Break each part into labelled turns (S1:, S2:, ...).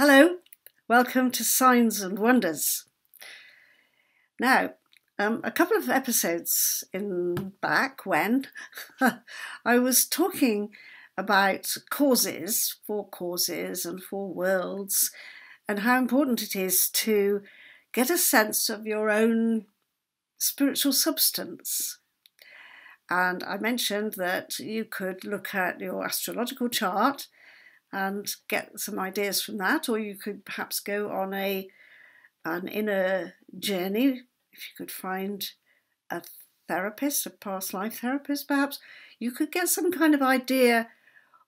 S1: Hello, welcome to Signs and Wonders. Now, um, a couple of episodes in back when I was talking about causes, four causes and four worlds, and how important it is to get a sense of your own spiritual substance. And I mentioned that you could look at your astrological chart and get some ideas from that, or you could perhaps go on a an inner journey if you could find a therapist, a past life therapist, perhaps you could get some kind of idea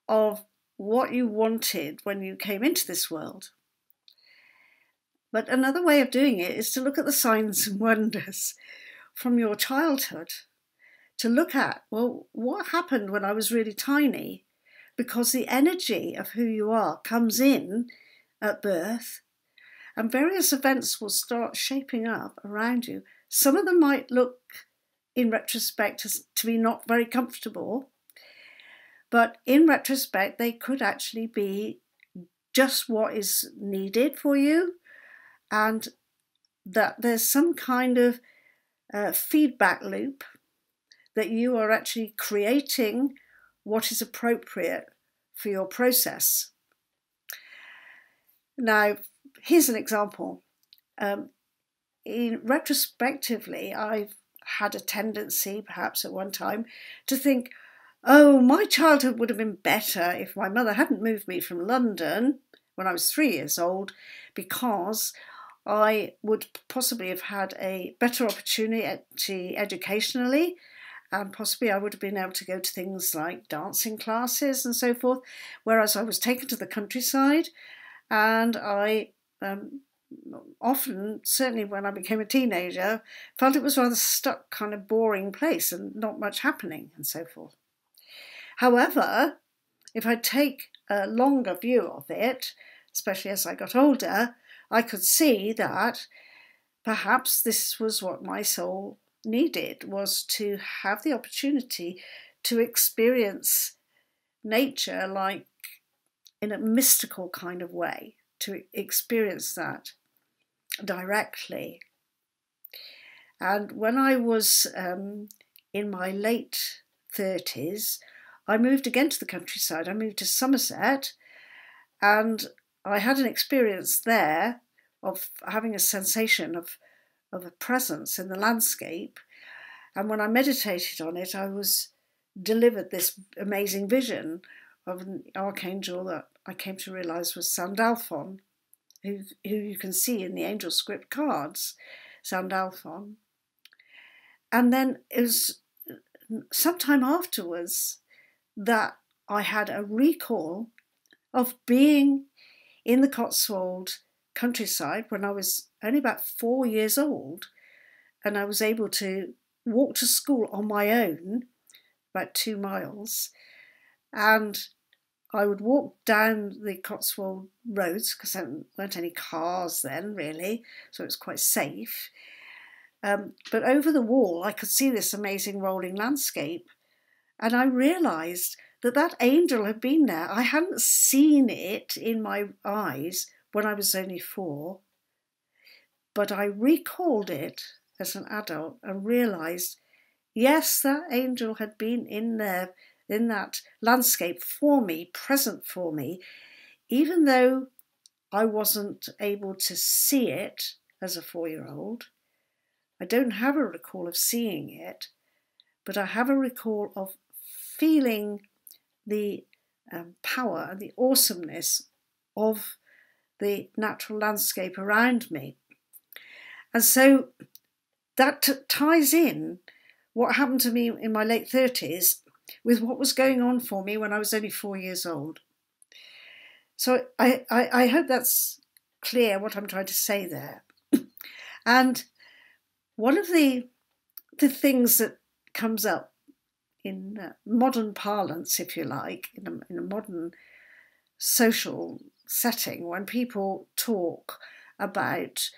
S1: of what you wanted when you came into this world. But another way of doing it is to look at the signs and wonders from your childhood. To look at, well, what happened when I was really tiny? Because the energy of who you are comes in at birth and various events will start shaping up around you. Some of them might look, in retrospect, to be not very comfortable, but in retrospect, they could actually be just what is needed for you, and that there's some kind of uh, feedback loop that you are actually creating what is appropriate for your process. Now, here's an example. Um, in retrospectively, I've had a tendency, perhaps at one time, to think, oh, my childhood would have been better if my mother hadn't moved me from London when I was three years old, because I would possibly have had a better opportunity educationally and possibly I would have been able to go to things like dancing classes and so forth. Whereas I was taken to the countryside, and I um, often, certainly when I became a teenager, felt it was rather stuck, kind of boring place and not much happening and so forth. However, if I take a longer view of it, especially as I got older, I could see that perhaps this was what my soul needed was to have the opportunity to experience nature like in a mystical kind of way, to experience that directly. And when I was um, in my late 30s, I moved again to the countryside. I moved to Somerset and I had an experience there of having a sensation of of a presence in the landscape. And when I meditated on it, I was delivered this amazing vision of an archangel that I came to realize was Sandalphon, who, who you can see in the angel script cards, Sandalphon. And then it was sometime afterwards that I had a recall of being in the Cotswold countryside when I was only about four years old, and I was able to walk to school on my own, about two miles, and I would walk down the Cotswold roads because there weren't any cars then, really, so it was quite safe. Um, but over the wall, I could see this amazing rolling landscape, and I realised that that angel had been there. I hadn't seen it in my eyes when I was only four, but I recalled it as an adult and realized yes, that angel had been in there, in that landscape for me, present for me, even though I wasn't able to see it as a four year old. I don't have a recall of seeing it, but I have a recall of feeling the um, power and the awesomeness of the natural landscape around me. And so that ties in what happened to me in my late 30s with what was going on for me when I was only four years old. So I, I, I hope that's clear what I'm trying to say there. and one of the the things that comes up in uh, modern parlance, if you like, in a, in a modern social setting when people talk about,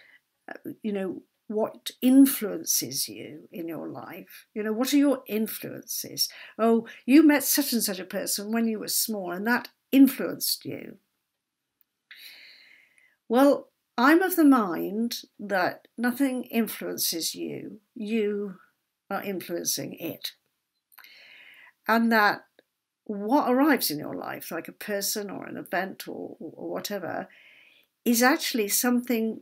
S1: uh, you know, what influences you in your life. You know, what are your influences? Oh, you met such and such a person when you were small and that influenced you. Well, I'm of the mind that nothing influences you, you are influencing it. And that what arrives in your life, like a person or an event or, or whatever, is actually something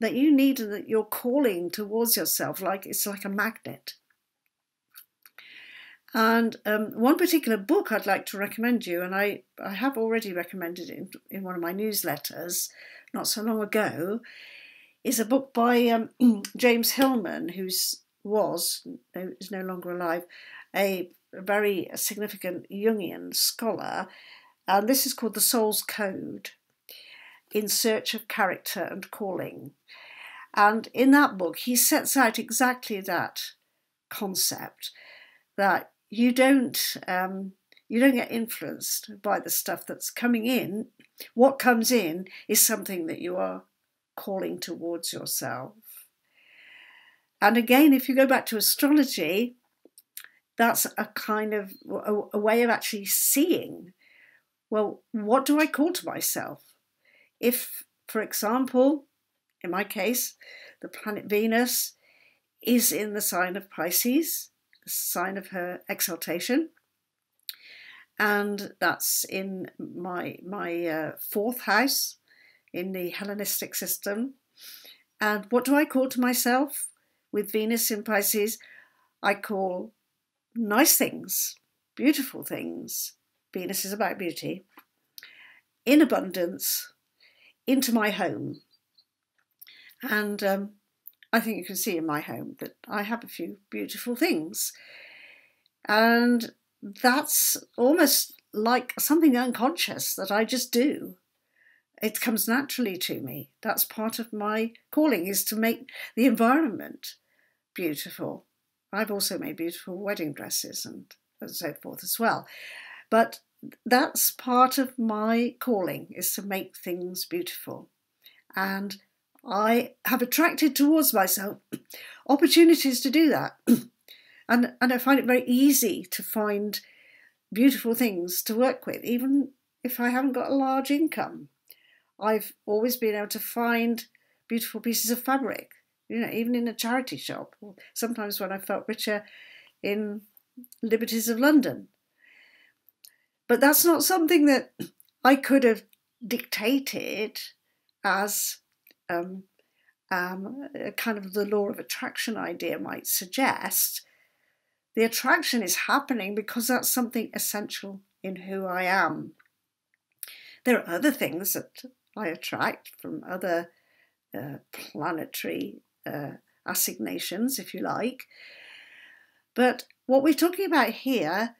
S1: that you need and that you're calling towards yourself, like it's like a magnet. And um, one particular book I'd like to recommend you, and I, I have already recommended it in, in one of my newsletters not so long ago, is a book by um, James Hillman, who's was is no longer alive, a very significant Jungian scholar, and this is called The Soul's Code In Search of Character and Calling. And in that book, he sets out exactly that concept that you don't um, you don't get influenced by the stuff that's coming in. What comes in is something that you are calling towards yourself. And again, if you go back to astrology, that's a kind of a, a way of actually seeing well, what do I call to myself? If, for example, in my case, the planet Venus is in the sign of Pisces, the sign of her exaltation, and that's in my my uh, fourth house in the Hellenistic system. And what do I call to myself with Venus in Pisces? I call nice things, beautiful things. Venus is about beauty. In abundance, into my home. And um, I think you can see in my home that I have a few beautiful things. And that's almost like something unconscious that I just do. It comes naturally to me. That's part of my calling is to make the environment beautiful. I've also made beautiful wedding dresses and, and so forth as well. But that's part of my calling is to make things beautiful. And I have attracted towards myself opportunities to do that. and and I find it very easy to find beautiful things to work with, even if I haven't got a large income. I've always been able to find beautiful pieces of fabric, you know, even in a charity shop, sometimes when I felt richer in Liberties of London. But that's not something that I could have dictated as um, um, kind of the law of attraction idea might suggest. The attraction is happening because that's something essential in who I am. There are other things that I attract from other uh, planetary uh, assignations, if you like. But what we're talking about here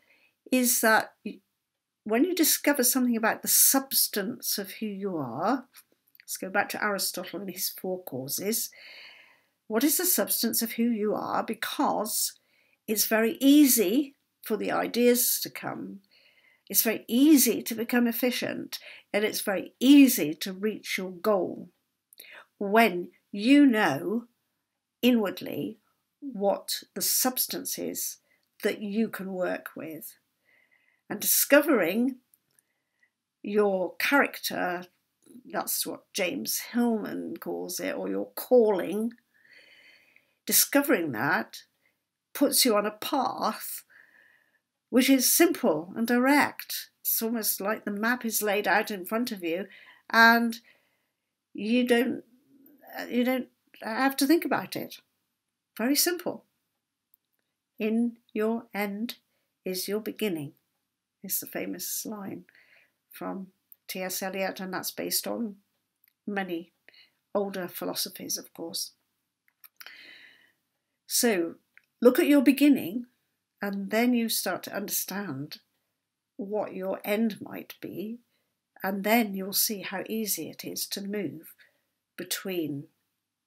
S1: is that when you discover something about the substance of who you are, let's go back to Aristotle and his four causes. What is the substance of who you are? Because it's very easy for the ideas to come. It's very easy to become efficient and it's very easy to reach your goal when you know inwardly what the substance is that you can work with. And discovering your character, that's what James Hillman calls it, or your calling, discovering that puts you on a path which is simple and direct. It's almost like the map is laid out in front of you and you don't you don't have to think about it. Very simple. In your end is your beginning, is the famous line from T.S. Eliot, and that's based on many older philosophies, of course. So Look at your beginning, and then you start to understand what your end might be, and then you'll see how easy it is to move between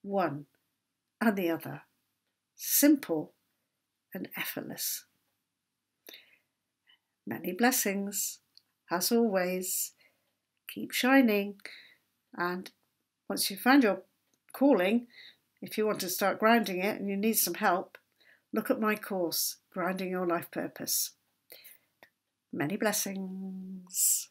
S1: one and the other. Simple and effortless. Many blessings, as always. Keep shining, and once you find your calling, if you want to start grounding it and you need some help, Look at my course, Grounding Your Life Purpose. Many blessings.